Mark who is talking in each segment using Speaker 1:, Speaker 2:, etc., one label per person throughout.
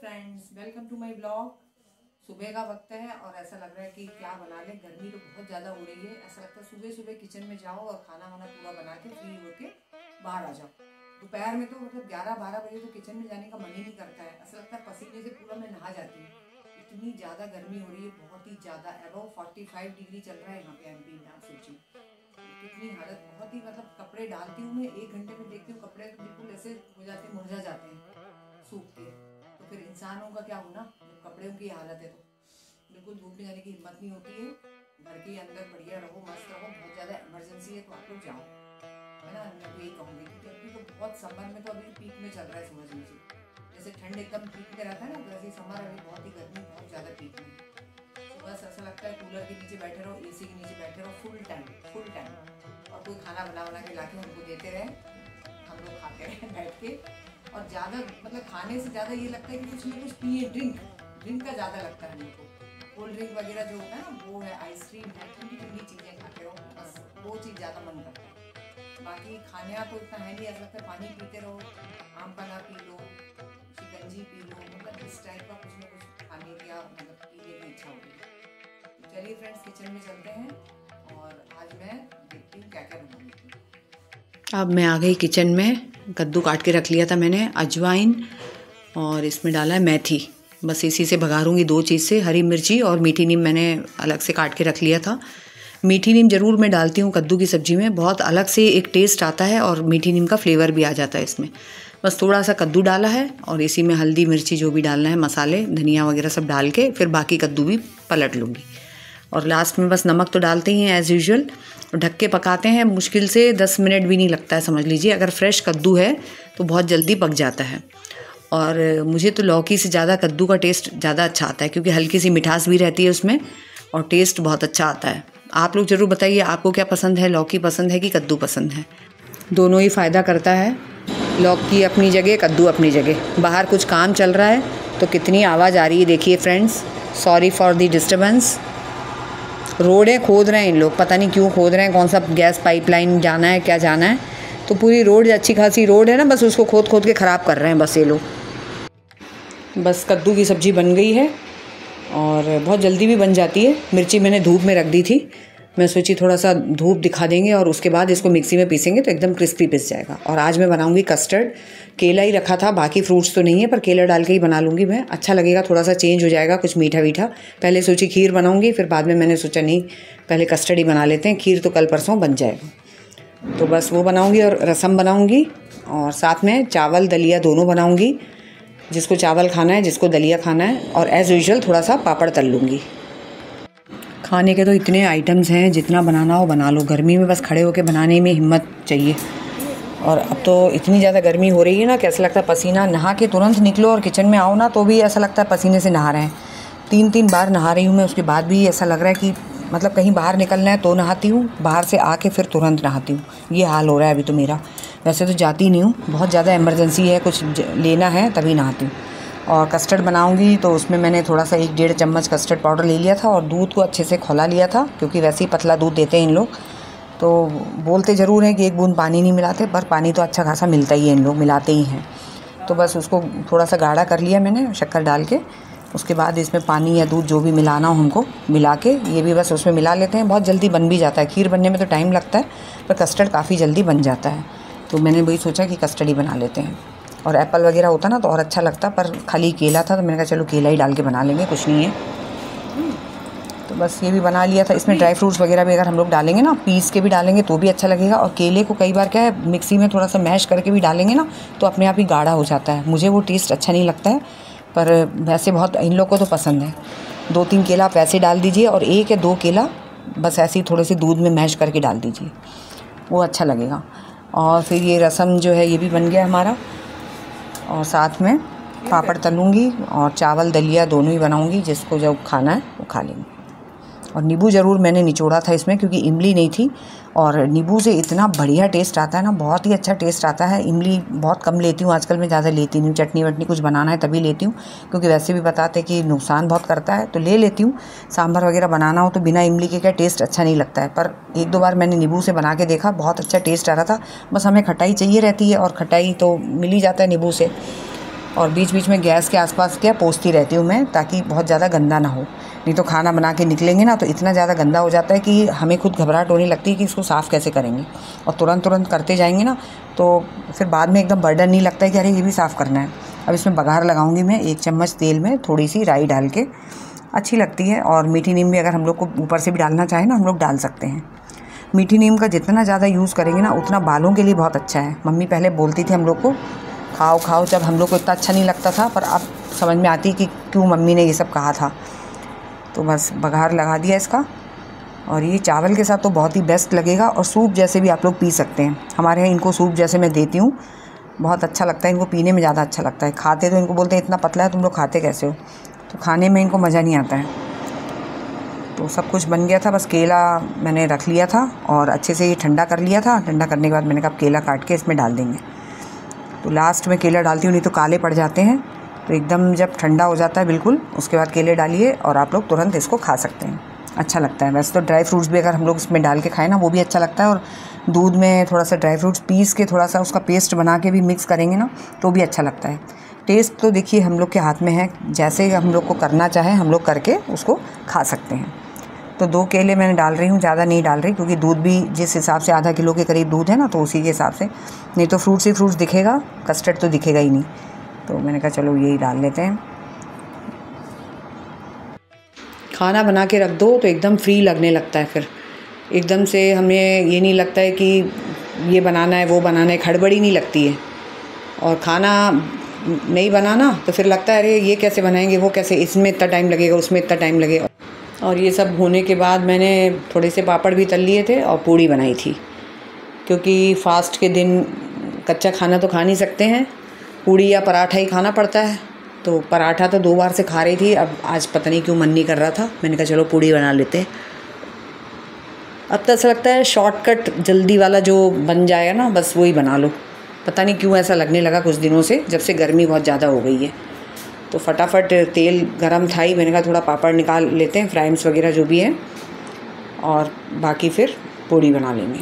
Speaker 1: Friends welcome to my blog सुबह का वक्त है और ऐसा लग रहा है कि क्या बना लें, गर्मी तो बहुत ज़्यादा हो रही है। ऐसा लगता है सुबह सुबह किचन में जाओ और खाना वाना पूरा बना के फ्री होके बाहर आ जाओ दोपहर में तो मतलब ग्यारह बारह बजे तो किचन में जाने का मन ही नहीं करता है। ऐसा लगता है पसीने से पूरा मैं नहा जाती हूँ। इतनी ज़्यादा गर्मी हो रही है, बहुत ही ज़्यादा अबव फोर्टी डिग्री चल रहा है यहाँ पे एम पी आप सोचिए। कितनी हालत, बहुत ही मतलब कपड़े डालती हूँ मैं, एक घंटे में देखती हूँ कपड़े बिल्कुल ऐसे हो जाते हैं, मुरझा जाते हैं सूख के तो फिर इंसानों का क्या होना? जब कपड़ों की हालत है तो। बिल्कुल धूप में जाने की हिम्मत नहीं होती है। घर के अंदर बढ़िया रहो, मस्त रहो, बहुत ज़्यादा इमरजेंसी है तो आप लोग जाओ। है ना? मैं तो यही कहूँगी क्योंकि अभी तो बहुत समर में तो अभी पीक में चल रहा है समझ लीजिए जैसे ठंड एकदम पीक में रहता है ना तो ऐसे समर अभी बहुत ही गर्मी, बहुत ज़्यादा पीक में। तो बस ऐसा लगता है कूलर के नीचे बैठे रहो एसी के नीचे बैठे रहो फुल टाइम फुल टाइम और कोई खाना बना बना के ला के हमको देते रहे। हम लोग खाते रहे बैठ के। और ज़्यादा मतलब खाने से ज़्यादा ये लगता है कि कुछ ना कुछ पिए ड्रिंक ड्रिंक का ज़्यादा लगता है मेरे को। कोल्ड ड्रिंक वगैरह जो होता है ना, वो है आइसक्रीम है ठंडी ठंडी चीज़ें खाते रहो, बस वो चीज़ ज़्यादा मन करता है। बाकी खाने तो इतना है नहीं, ऐसा लगता है पानी पीते रहो, आम पना पी लो, शिकंजी पी लो मतलब इस टाइप का कुछ ना कुछ खाने की मतलब पीने की इच्छा होगी तो चलिए फ्रेंड्स किचन में चलते हैं और आज मैं देखती हूँ क्या क्या बनाऊँगी।
Speaker 2: अब मैं आ गई किचन में। कद्दू काट के रख लिया था मैंने, अजवाइन, और इसमें डाला है मेथी। बस इसी से भगारूँगी दो चीज़ से, हरी मिर्ची और मीठी नीम मैंने अलग से काट के रख लिया था। मीठी नीम ज़रूर मैं डालती हूँ कद्दू की सब्ज़ी में, बहुत अलग से एक टेस्ट आता है और मीठी नीम का फ्लेवर भी आ जाता है इसमें। बस थोड़ा सा कद्दू डाला है और इसी में हल्दी मिर्ची जो भी डालना है, मसाले, धनिया वगैरह सब डाल के, फिर बाकी कद्दू भी पलट लूँगी। और लास्ट में बस नमक तो डालते ही हैं एज़ यूजल ढक के पकाते हैं, मुश्किल से दस मिनट भी नहीं लगता है, समझ लीजिए। अगर फ्रेश कद्दू है तो बहुत जल्दी पक जाता है। और मुझे तो लौकी से ज़्यादा कद्दू का टेस्ट ज़्यादा अच्छा आता है, क्योंकि हल्की सी मिठास भी रहती है उसमें और टेस्ट बहुत अच्छा आता है। आप लोग ज़रूर बताइए, आपको क्या पसंद है? लौकी पसंद है कि कद्दू पसंद है? दोनों ही फ़ायदा करता है। लौकी अपनी जगह, कद्दू अपनी जगह। बाहर कुछ काम चल रहा है तो कितनी आवाज़ आ रही है, देखिए friends. Sorry for the disturbance रोडें खोद रहे हैं इन लोग, पता नहीं क्यों खोद रहे हैं, कौन सा गैस पाइपलाइन जाना है, क्या जाना है। तो पूरी रोड अच्छी खासी रोड है ना, बस उसको खोद खोद के ख़राब कर रहे हैं बस ये लोग। बस कद्दू की सब्ज़ी बन गई है और बहुत जल्दी भी बन जाती है। मिर्ची मैंने धूप में रख दी थी मैं सोची थोड़ा सा धूप दिखा देंगे और उसके बाद इसको मिक्सी में पीसेंगे तो एकदम क्रिस्पी पिस जाएगा। और आज मैं बनाऊँगी कस्टर्ड। केला ही रखा था, बाकी फ्रूट्स तो नहीं है, पर केला डाल के ही बना लूँगी मैं। अच्छा लगेगा, थोड़ा सा चेंज हो जाएगा, कुछ मीठा वीठा पहले सोची खीर बनाऊँगी, फिर बाद में मैंने सोचा नहीं, पहले कस्टर्ड ही बना लेते हैं, खीर तो कल परसों बन जाएगा। तो बस वो बनाऊँगी और रसम बनाऊँगी, और साथ में चावल, दलिया दोनों बनाऊँगी, जिसको चावल खाना है, जिसको दलिया खाना है, और एज़ यूजल थोड़ा सा पापड़ तल लूँगी। खाने के तो इतने आइटम्स हैं, जितना बनाना हो बना लो। गर्मी में बस खड़े होकर बनाने में हिम्मत चाहिए। और अब तो इतनी ज़्यादा गर्मी हो रही है ना कि ऐसा लगता है पसीना नहा के तुरंत निकलो और किचन में आओ ना तो भी ऐसा लगता है पसीने से नहा रहे हैं। तीन तीन बार नहा रही हूँ मैं, उसके बाद भी ऐसा लग रहा है कि मतलब कहीं बाहर निकलना है तो नहाती हूँ, बाहर से आके फिर तुरंत नहाती हूँ। ये हाल हो रहा है अभी तो मेरा। वैसे तो जाती नहीं हूँ, बहुत ज़्यादा इमरजेंसी है, कुछ लेना है तभी नहाती हूँ। और कस्टर्ड बनाऊँगी तो उसमें मैंने थोड़ा सा एक डेढ़ चम्मच कस्टर्ड पाउडर ले लिया था और दूध को अच्छे से खोला लिया था, क्योंकि वैसे ही पतला दूध देते हैं इन लोग। तो बोलते ज़रूर हैं कि एक बूंद पानी नहीं मिलाते, पर पानी तो अच्छा खासा मिलता ही है, इन लोग मिलाते ही हैं। तो बस उसको थोड़ा सा गाढ़ा कर लिया मैंने, शक्कर डाल के। उसके बाद इसमें पानी या दूध जो भी मिलाना हो हमको मिला के, ये भी बस उसमें मिला लेते हैं। बहुत जल्दी बन भी जाता है, खीर बनने में तो टाइम लगता है, पर कस्टर्ड काफ़ी जल्दी बन जाता है। तो मैंने वही सोचा कि कस्टर्ड ही बना लेते हैं। और एप्पल वगैरह होता ना तो और अच्छा लगता पर खाली केला था तो मैंने कहा चलो केला ही डाल के बना लेंगे कुछ नहीं है। तो बस ये भी बना लिया था। इसमें ड्राई फ्रूट्स वगैरह भी अगर हम लोग डालेंगे ना पीस के भी डालेंगे तो भी अच्छा लगेगा। और केले को कई बार क्या है मिक्सी में थोड़ा सा मैश करके भी डालेंगे ना तो अपने आप ही गाढ़ा हो जाता है। मुझे वो टेस्ट अच्छा नहीं लगता है पर वैसे बहुत इन लोग को तो पसंद है। दो तीन केला आप वैसे डाल दीजिए और एक या दो केला बस ऐसे ही थोड़े से दूध में मैश करके डाल दीजिए। वो अच्छा लगेगा। और फिर ये रसम जो है ये भी बन गया हमारा। और साथ में पापड़ तलूँगी और चावल, दलिया दोनों ही बनाऊँगी, जिसको जब खाना है वो खा लेंगे। और नींबू ज़रूर मैंने निचोड़ा था इसमें, क्योंकि इमली नहीं थी और नींबू से इतना बढ़िया टेस्ट आता है ना, बहुत ही अच्छा टेस्ट आता है। इमली बहुत कम लेती हूँ, आजकल मैं ज़्यादा लेती नहीं चटनी वटनी कुछ बनाना है तभी लेती हूँ, क्योंकि वैसे भी बताते कि नुकसान बहुत करता है तो ले लेती हूँ। सांभर वगैरह बनाना हो तो बिना इमली के क्या टेस्ट अच्छा नहीं लगता है। पर एक दो बार मैंने नींबू से बना के देखा, बहुत अच्छा टेस्ट आ रहा था। बस हमें खटाई चाहिए रहती है और खटाई तो मिल ही जाता है नींबू से। और बीच बीच में गैस के आसपास क्या, पोसती रहती हूँ मैं, ताकि बहुत ज़्यादा गंदा ना हो। नहीं तो खाना बना के निकलेंगे ना तो इतना ज़्यादा गंदा हो जाता है कि हमें खुद घबराहट होने लगती है कि इसको साफ़ कैसे करेंगे। और तुरंत तुरंत करते जाएँगे ना तो फिर बाद में एकदम बर्डन नहीं लगता है कि अरे ये भी साफ़ करना है। अब इसमें बघार लगाऊँगी मैं एक चम्मच तेल में थोड़ी सी राई डाल के। अच्छी लगती है और मीठी नीम भी अगर हम लोग को ऊपर से भी डालना चाहें ना, हम लोग डाल सकते हैं। मीठी नीम का जितना ज़्यादा यूज़ करेंगे ना, उतना बालों के लिए बहुत अच्छा है। मम्मी पहले बोलती थी हम लोग को, खाओ खाओ, जब हम लोग को इतना अच्छा नहीं लगता था, पर अब समझ में आती कि क्यों मम्मी ने ये सब कहा था। तो बस बघार लगा दिया इसका। और ये चावल के साथ तो बहुत ही बेस्ट लगेगा और सूप जैसे भी आप लोग पी सकते हैं। हमारे यहाँ इनको सूप जैसे मैं देती हूँ। बहुत अच्छा लगता है, इनको पीने में ज़्यादा अच्छा लगता है। खाते तो इनको बोलते हैं, इतना पतला है, तुम लोग खाते कैसे हो? तो खाने में इनको मज़ा नहीं आता है। तो सब कुछ बन गया था, बस केला मैंने रख लिया था और अच्छे से ये ठंडा कर लिया था। ठंडा करने के बाद मैंने कहा केला काट के इसमें डाल देंगे। तो लास्ट में केला डालती हूँ, नहीं तो काले पड़ जाते हैं। तो एकदम जब ठंडा हो जाता है बिल्कुल, उसके बाद केले डालिए और आप लोग तुरंत इसको खा सकते हैं। अच्छा लगता है। वैसे तो ड्राई फ्रूट्स भी अगर हम लोग इसमें डाल के खाएँ ना, वो भी अच्छा लगता है और दूध में थोड़ा सा ड्राई फ्रूट्स पीस के थोड़ा सा उसका पेस्ट बना के भी मिक्स करेंगे ना तो भी अच्छा लगता है। टेस्ट तो देखिए हम लोग के हाथ में है, जैसे हम लोग को करना चाहें हम लोग करके उसको खा सकते हैं। तो दो केले मैंने डाल रही हूँ, ज़्यादा नहीं डाल रही, क्योंकि दूध भी जिस हिसाब से आधा किलो के करीब दूध है ना तो उसी के हिसाब से। नहीं तो फ्रूट्स ही फ्रूट्स दिखेगा, कस्टर्ड तो दिखेगा ही नहीं। तो मैंने कहा, चलो, यही डाल लेते हैं। खाना बना के रख दो तो एकदम फ्री लगने लगता है फिर। एकदम से हमें ये नहीं लगता है कि ये बनाना है, वो बनाना है, खड़बड़ी नहीं लगती है। और खाना नहीं बनाना तो फिर लगता है, अरे, ये कैसे बनाएँगे, वो कैसे, इसमें इतना टाइम लगेगा, उसमें इतना टाइम लगेगा। और ये सब होने के बाद मैंने थोड़े से पापड़ भी तल लिए थे और पूड़ी बनाई थी। क्योंकि फास्ट के दिन कच्चा खाना तो खा नहीं सकते हैं। पूड़ी या पराठा ही खाना पड़ता है। तो पराठा तो दो बार से खा रही थी, अब आज पता नहीं क्यों मन नहीं कर रहा था। मैंने कहा चलो पूड़ी बना लेते हैं। अब तो ऐसा लगता है शॉर्टकट जल्दी वाला जो बन जाएगा ना, बस वही बना लो। पता नहीं क्यों ऐसा लगने लगा कुछ दिनों से, जब से गर्मी बहुत ज़्यादा हो गई है। तो फटाफट तेल गरम था ही, मैंने कहा थोड़ा पापड़ निकाल लेते हैं, फ्राइम्स वगैरह जो भी है। और बाकी फिर पूड़ी बना लेंगे।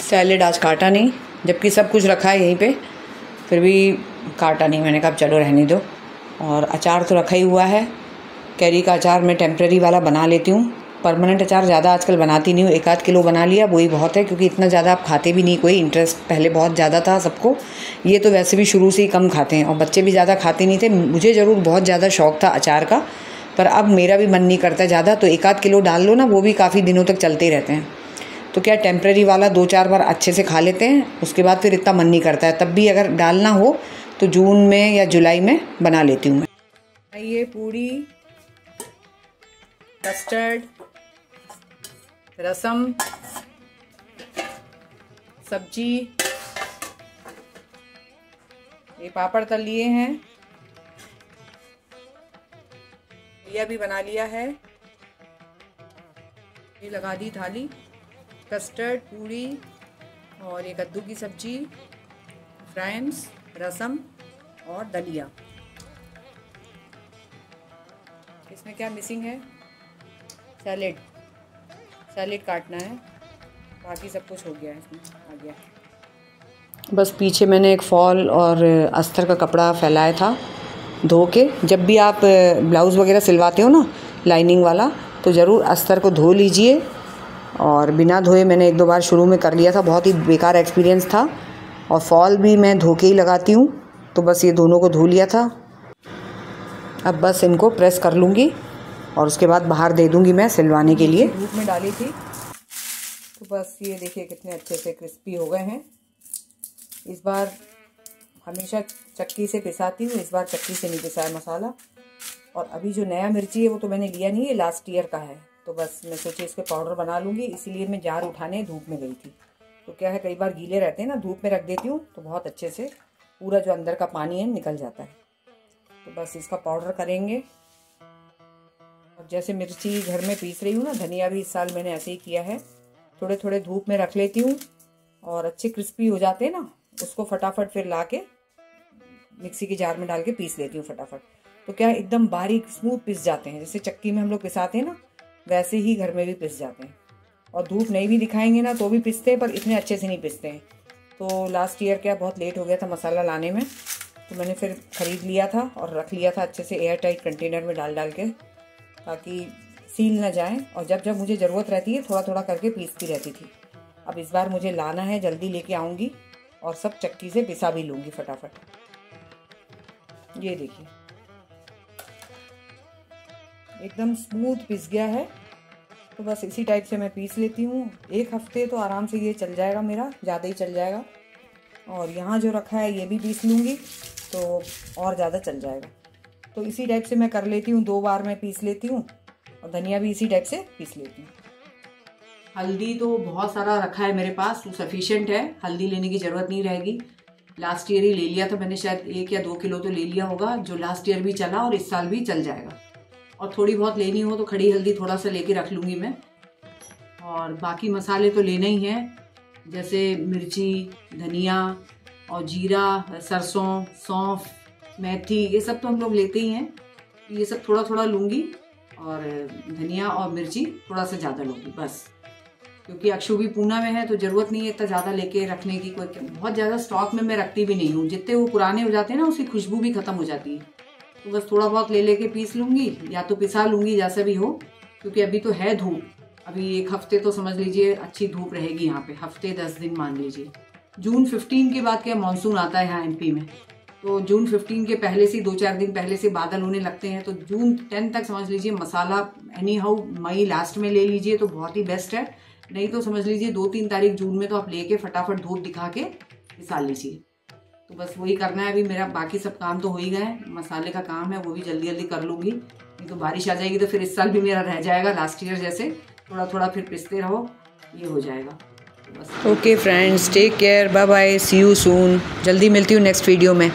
Speaker 2: सैलेड आज काटा नहीं, जबकि सब कुछ रखा है यहीं पे। फिर भी काटा नहीं। मैंने कहा चलो रहने दो। और अचार तो रखा ही हुआ है। कैरी का अचार मैं टेम्प्रेरी वाला बना लेती हूँ। परमानेंट अचार ज़्यादा आजकल बनाती नहीं हूँ। एक आध किलो बना लिया, वही बहुत है, क्योंकि इतना ज़्यादा आप खाते भी नहीं कोई। इंटरेस्ट पहले बहुत ज़्यादा था सबको। ये तो वैसे भी शुरू से ही कम खाते हैं। और बच्चे भी ज़्यादा खाते नहीं थे। मुझे ज़रूर बहुत ज़्यादा शौक था अचार का। पर अब मेरा भी मन नहीं करता ज़्यादा तो एक आध किलो डाल लो ना, वो भी काफ़ी दिनों तक चलते रहते हैं। तो क्या टेम्प्रेरी वाला दो चार बार अच्छे से खा लेते हैं? उसके बाद फिर इतना मन नहीं करता है। तब भी अगर डालना हो तो जून में या जुलाई में बना लेती हूँ मैं। ये पूड़ी कस्टर्ड रसम, सब्ज़ी, ये पापड़ तल लिए हैं। यह भी बना लिया है। ये लगा दी थाली। कस्टर्ड पूड़ी और ये कद्दू की सब्ज़ी फ्राइम्स रसम और दलिया। इसमें क्या मिसिंग है? सैलेड सैलेड काटना है। बाकी सब कुछ हो गया है इसमें, आ गया बस पीछे मैंने एक फॉल और अस्तर का कपड़ा फैलाया था धो के। जब भी आप ब्लाउज़ वगैरह सिलवाते हो ना लाइनिंग वाला तो ज़रूर अस्तर को धो लीजिए। और बिना धोए मैंने एक दो बार शुरू में कर लिया था। बहुत ही बेकार एक्सपीरियंस था और फॉल भी मैं धो के ही लगाती हूँ तो बस ये दोनों को धो लिया था। अब बस इनको प्रेस कर लूँगी और उसके बाद बाहर दे दूँगी मैं सिलवाने के लिए। धूप में डाली थी। तो बस ये देखिए कितने अच्छे से क्रिस्पी हो गए हैं। इस बार हमेशा चक्की से पिसाती हूँ, इस बार चक्की से नहीं पिसाया मसाला। और अभी जो नया मिर्ची है वो तो मैंने लिया नहीं है लास्ट ईयर का है। तो बस मैं सोची इसके पाउडर बना लूँगी, इसीलिए मैं जार उठाने धूप में गई थी। तो क्या है, कई बार गीले रहते हैं ना, धूप में रख देती हूँ तो बहुत अच्छे से पूरा जो अंदर का पानी है, निकल जाता है। तो बस इसका पाउडर करेंगे। और जैसे मिर्ची घर में पीस रही हूँ ना, धनिया भी इस साल मैंने ऐसे ही किया है। थोड़े थोड़े धूप में रख लेती हूँ और अच्छे क्रिस्पी हो जाते हैं ना, उसको फटाफट फिर ला के मिक्सी के जार में डाल के पीस लेती हूँ फटाफट। तो क्या एकदम बारीक स्मूथ पिस जाते हैं। जैसे चक्की में हम लोग पिसाते हैं ना वैसे ही घर में भी पिस जाते हैं। और धूप नहीं भी दिखाएँगे ना तो भी पिसते हैं, पर इतने अच्छे से नहीं पिसते हैं। तो लास्ट ईयर क्या बहुत लेट हो गया था मसाला लाने में तो मैंने फिर ख़रीद लिया था और रख लिया था अच्छे से एयर टाइट कंटेनर में डाल डाल के, ताकि सील ना जाए। और जब जब मुझे ज़रूरत रहती है थोड़ा थोड़ा करके पीसती रहती थी। अब इस बार मुझे लाना है, जल्दी लेके आऊँगी और सब चक्की से पिसा भी लूँगी फटाफट। ये देखिए। एकदम स्मूथ पिस गया है। तो बस इसी टाइप से मैं पीस लेती हूँ। एक हफ़्ते तो आराम से ये चल जाएगा मेरा, ज़्यादा ही चल जाएगा। और यहाँ जो रखा है, ये भी पीस लूँगी तो और ज़्यादा चल जाएगा। तो इसी टाइप से मैं कर लेती हूँ, दो बार मैं पीस लेती हूँ। और धनिया भी इसी टाइप से पीस लेती हूँ। हल्दी तो बहुत सारा रखा है मेरे पास तो सफिशेंट है। हल्दी लेने की ज़रूरत नहीं रहेगी। लास्ट ईयर ही ले लिया था मैंने, शायद एक या दो किलो तो ले लिया होगा। जो लास्ट ईयर भी चला और इस साल भी चल जाएगा। और थोड़ी बहुत लेनी हो तो खड़ी हल्दी थोड़ा सा लेके रख लूँगी मैं। और बाकी मसाले तो लेने ही हैं, जैसे मिर्ची, धनिया और जीरा, सरसों, सौंफ, मेथी, ये सब तो हम लोग लेते ही हैं। ये सब थोड़ा थोड़ा लूँगी और धनिया और मिर्ची थोड़ा सा ज़्यादा लूँगी, बस। क्योंकि अक्षु भी पूना में है तो ज़रूरत नहीं है इतना ज़्यादा लेके रखने की, कोई बहुत ज़्यादा स्टॉक में मैं रखती भी नहीं हूँ। जितने वो पुराने हो जाते हैं ना उसकी खुशबू भी ख़त्म हो जाती है। तो बस थोड़ा बहुत ले लेके पीस लूँगी, या तो पिसा लूँगी, जैसा भी हो, क्योंकि अभी तो है धूप। अभी एक हफ़्ते तो समझ लीजिए अच्छी धूप रहेगी यहाँ पे, हफ़्ते दस दिन मान लीजिए। जून फिफ्टीन के बाद क्या मानसून आता है यहाँ एमपी में? तो जून फिफ्टीन के पहले से, दो चार दिन पहले से बादल होने लगते हैं तो जून टेन तक समझ लीजिए मसाला एनी हाउ मई लास्ट में ले लीजिए तो बहुत ही बेस्ट है। नहीं तो समझ लीजिए दो तीन तारीख जून में तो आप लेके फटाफट धूप दिखा के पिसा लीजिए। तो बस वही करना है अभी, मेरा बाकी सब काम तो हो ही गए मसाले का काम है, वो भी जल्दी जल्दी कर लूँगी। नहीं तो बारिश आ जाएगी तो फिर इस साल भी मेरा रह जाएगा लास्ट ईयर जैसे। थोड़ा थोड़ा फिर पिसते रहो, ये हो जाएगा।
Speaker 3: Okay friends take care bye bye see you soon जल्दी मिलती हूँ नेक्स्ट वीडियो में।